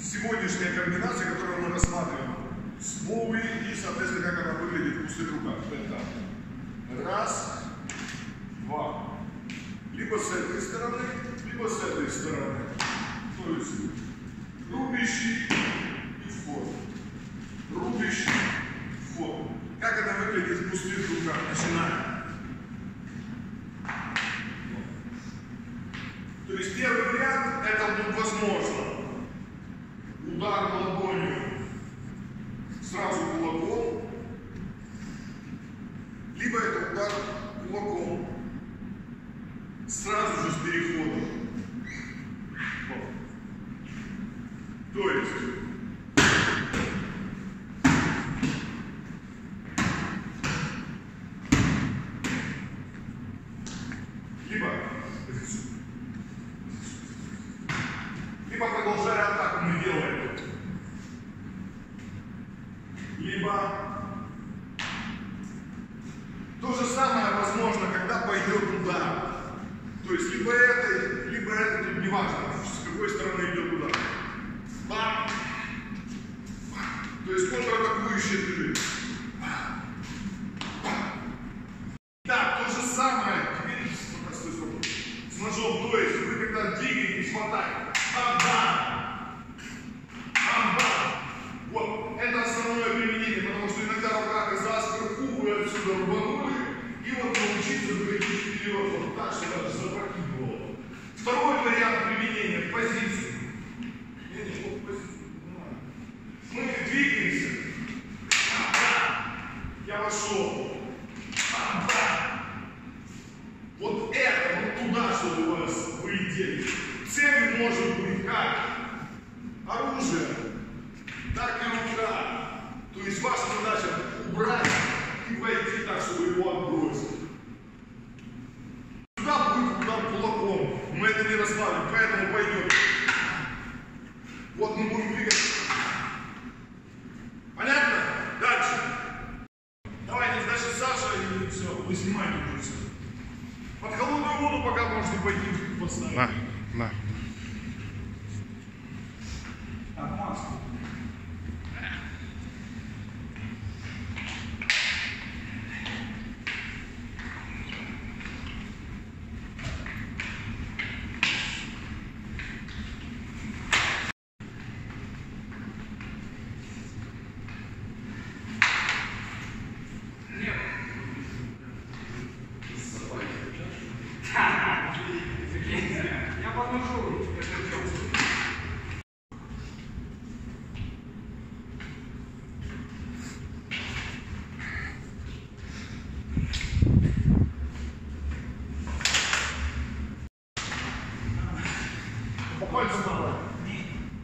сегодняшняя комбинация, которую мы рассматриваем, с Боуи и, соответственно, как она выглядит в пустых руках. Это раз, два. Либо с этой стороны, либо с этой стороны. То есть рубящий и вход. Рубящий, вход. Как это выглядит в пустых руках? Начинаем. То есть первый вариант, это ну, возможно. Удар ладонью сразу кулаком, либо это удар кулаком. Сразу же с переходом. То есть либо либо продолжая атаку мы делаем, либо то же самое возможно, когда пойдет удар. То есть либо это, либо это, тут не важно, с какой стороны идет удар. Бам! То есть контратакующий движение. Так, то же самое, теперь с ножом, то есть вы когда двигаетесь, хватаете. Бам-бам! Бам-бам! Вот, это основное применение, потому что иногда рука оказалась вы отсюда рубанули, и вот научиться двигать вперед, вот так, что даже запрокидывало. Второй вариант применения – позиции. Не, не, вот позиции. Мы двигаемся. Я вошел. Вот это, вот туда, чтобы у вас вылетели. Цель может быть как оружие, так и рука. То есть ваша задача убрать и войти так, чтобы его отбросить. Сюда будет удар кулаком. Мы рассматриваем, поэтому пойдет. Вот мы будем двигать. Понятно? Дальше. Давайте, значит, Саша и все, вы снимаете уже все. Под холодную воду пока можете пойти поставить. На, на.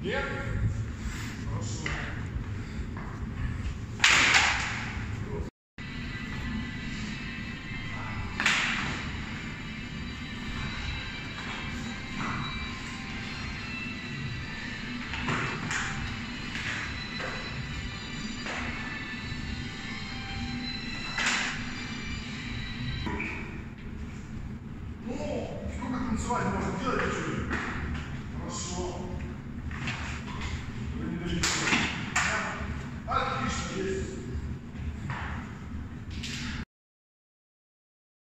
Нет? Хорошо. Ну, сколько танцевать можно делать?